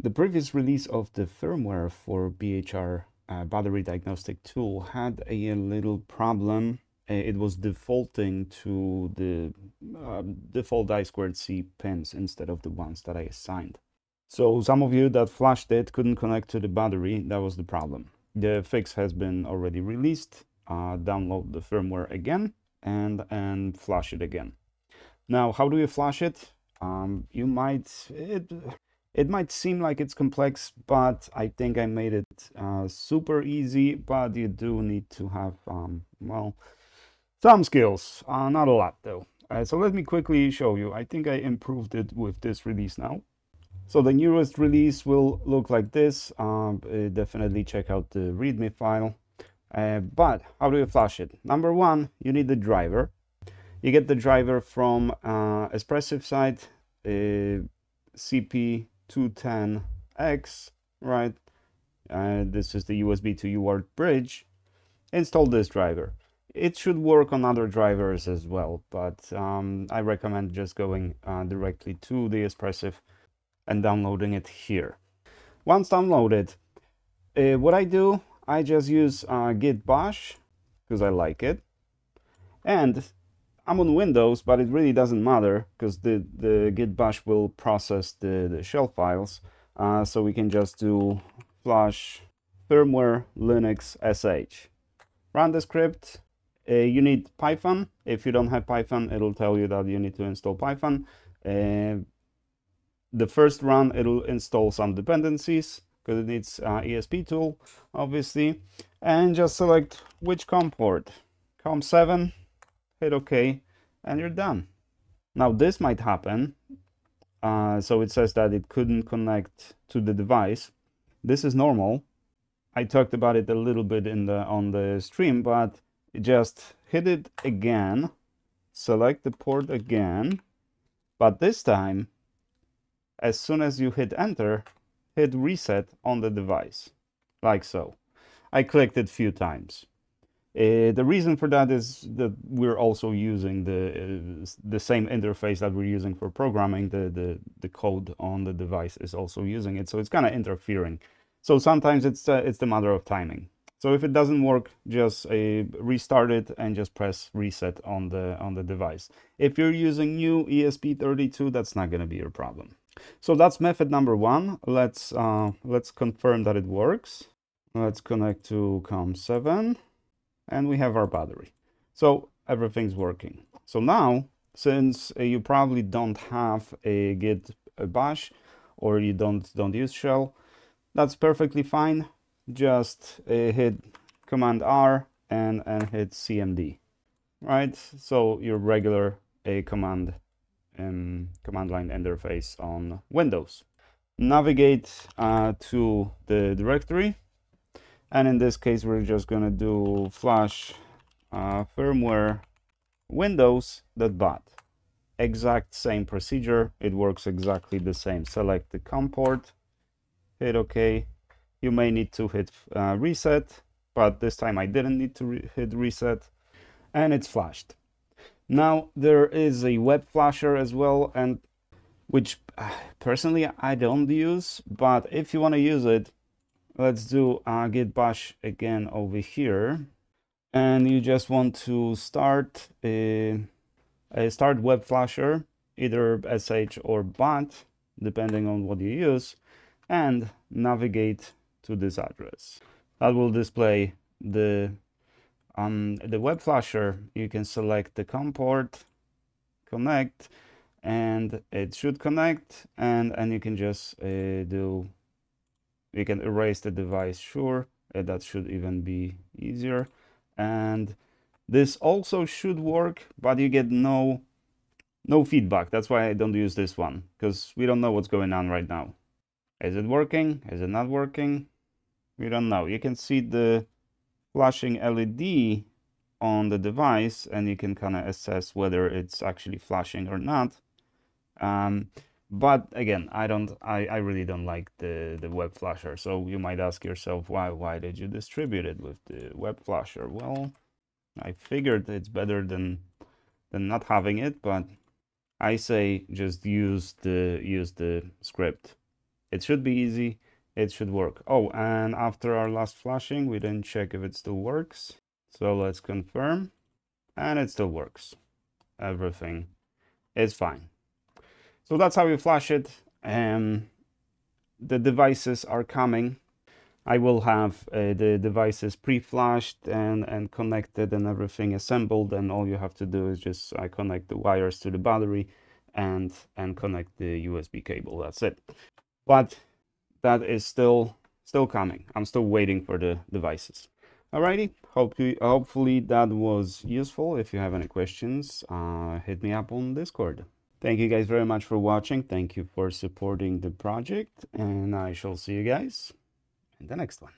The previous release of the firmware for BHR uh, battery diagnostic tool had a, a little problem. Uh, it was defaulting to the uh, default I2C pins instead of the ones that I assigned. So some of you that flashed it couldn't connect to the battery. That was the problem. The fix has been already released. Uh, download the firmware again and and flash it again. Now, how do you flash it? Um, you might it it might seem like it's complex, but I think I made it uh, super easy, but you do need to have, um, well, some skills. Uh, not a lot, though. Uh, so let me quickly show you. I think I improved it with this release now. So the newest release will look like this. Um, uh, definitely check out the README file. Uh, but how do you flash it? Number one, you need the driver. You get the driver from uh, Espressif side, uh, CP 210X, right? Uh, this is the USB to UART bridge. Install this driver. It should work on other drivers as well, but um, I recommend just going uh, directly to the Espressif and downloading it here. Once downloaded, uh, what I do, I just use uh, git bash because I like it. And I'm on Windows, but it really doesn't matter because the, the git bash will process the, the shell files. Uh, so we can just do flash firmware linux sh. Run the script. Uh, you need Python. If you don't have Python, it'll tell you that you need to install Python. Uh, the first run, it'll install some dependencies because it needs uh, ESP tool, obviously. And just select which COM port. COM7 hit OK, and you're done. Now this might happen. Uh, so it says that it couldn't connect to the device. This is normal. I talked about it a little bit in the on the stream, but just hit it again, select the port again, but this time, as soon as you hit enter, hit reset on the device, like so. I clicked it few times. Uh, the reason for that is that we're also using the uh, the same interface that we're using for programming. The, the, the code on the device is also using it, so it's kind of interfering. So sometimes it's uh, it's the matter of timing. So if it doesn't work, just uh, restart it and just press reset on the on the device. If you're using new ESP32, that's not going to be your problem. So that's method number one. Let's uh, let's confirm that it works. Let's connect to COM7 and we have our battery. So everything's working. So now, since uh, you probably don't have a git a bash or you don't don't use shell, that's perfectly fine. Just uh, hit command R and, and hit CMD, right? So your regular a command um, command line interface on Windows. Navigate uh, to the directory and in this case we're just going to do flash uh, firmware windows.bat exact same procedure. It works exactly the same. Select the COM port hit ok. You may need to hit uh, reset but this time I didn't need to re hit reset and it's flashed. Now there is a web flasher as well and which uh, personally I don't use but if you want to use it let's do uh, git bash again over here. And you just want to start a, a start web flasher either sh or bat depending on what you use and navigate to this address. That will display the um the web flasher. You can select the com port connect and it should connect. And and you can just uh, do we can erase the device sure uh, that should even be easier. And this also should work but you get no no feedback. That's why i don't use this one because we don't know what's going on right now. Is it working? Is it not working? We don't know. You can see the flashing led on the device and you can kind of assess whether it's actually flashing or not. Um, but again i don't i i really don't like the the web flasher. So you might ask yourself why why did you distribute it with the web flasher? Well i figured it's better than than not having it but i say just use the use the script. It should be easy. It should work. Oh and after our last flashing we didn't check if it still works. So let's confirm. And it still works. Everything is fine so that's how you flash it and the devices are coming. I will have uh, the devices pre-flashed and, and connected and everything assembled and all you have to do is just I connect the wires to the battery and and connect the USB cable. That's it. But that is still still coming. I'm still waiting for the devices. Alrighty. Hope you, hopefully that was useful. If you have any questions uh, hit me up on discord thank you guys very much for watching. Thank you for supporting the project and I shall see you guys in the next one